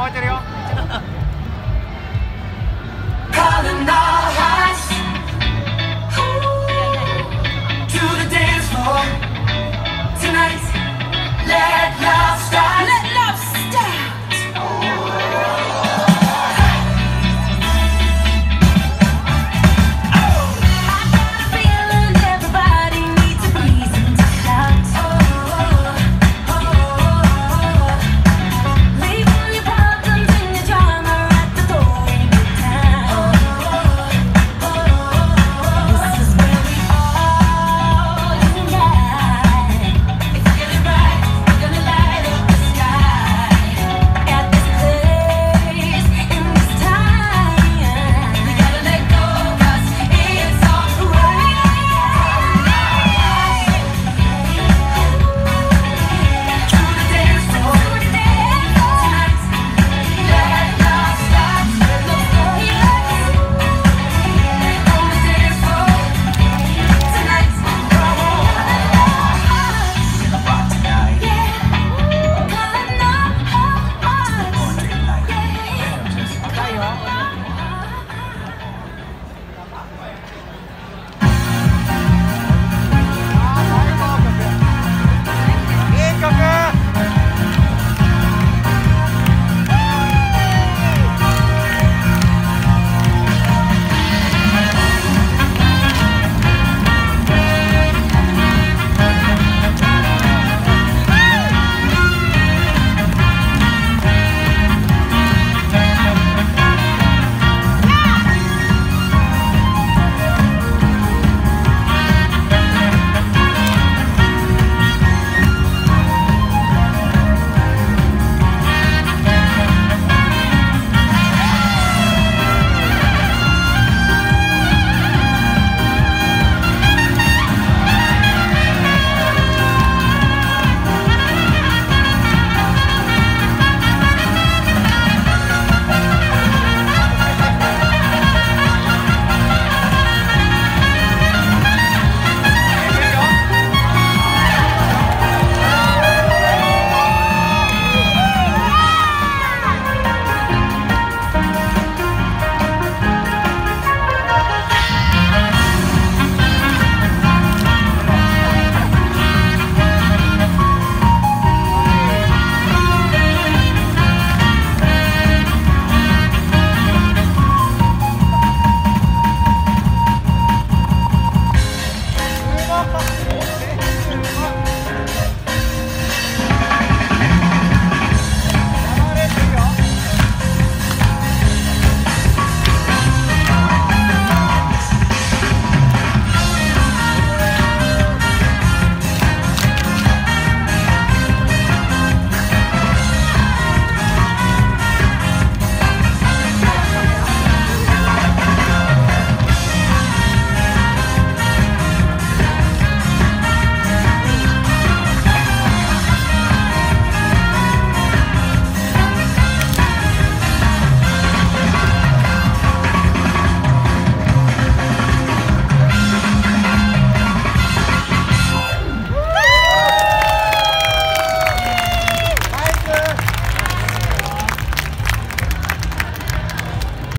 燃えてるよ。